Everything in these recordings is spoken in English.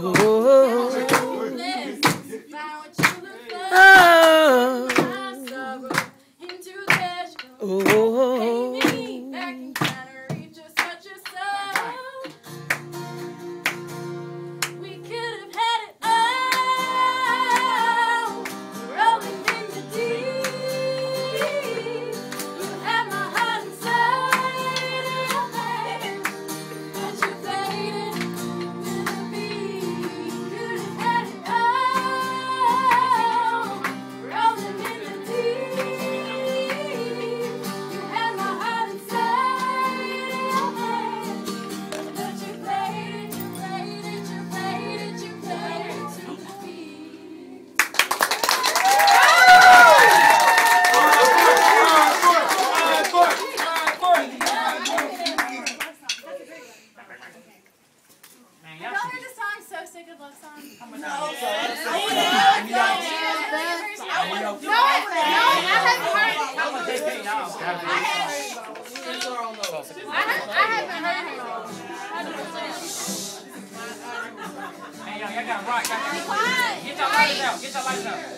Oh. No, I haven't heard it. Hey, y'all, y'all got rock. Get your lights out. Get your lights out.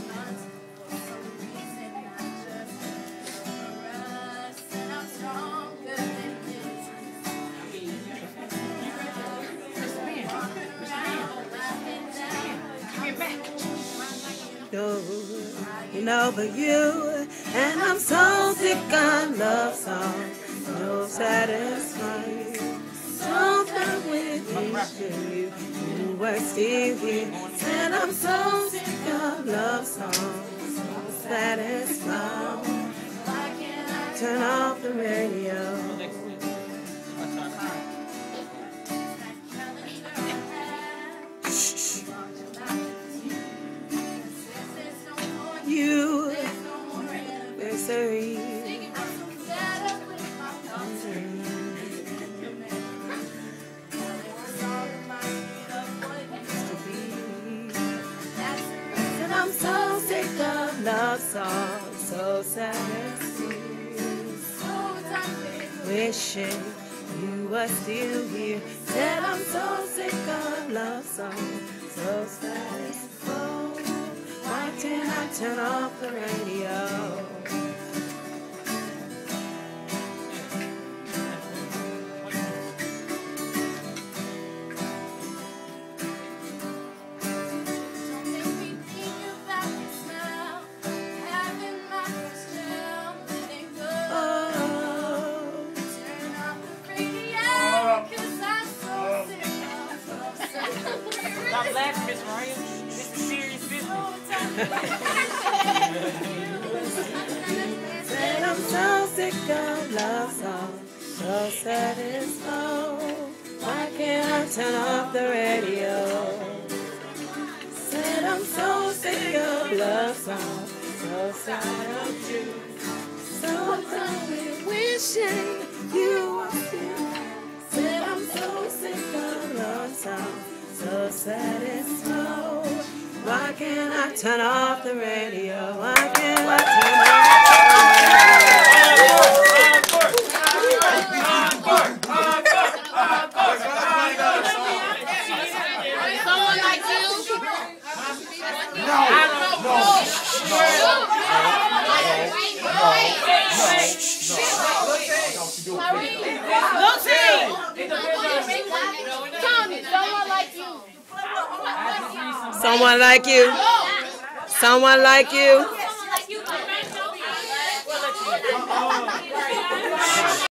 You know but you. And I'm so sick of love songs, no satisfying. So when picture you, you were still here. And I'm so sick of love songs, no satisfying. Turn off the radio. music of love song, so sad and still. Wishing you were still here. Said I'm so sick of love song, so sad and still. Why can't I turn off the radio? Said I'm so sick of love songs, so sad and slow. Why can't I turn off the radio? Said I'm so sick of love songs, so sad of you. So I'm wishing you can I turn off the radio? Why can I turn off the radio? Someone Someone like you. Someone like you.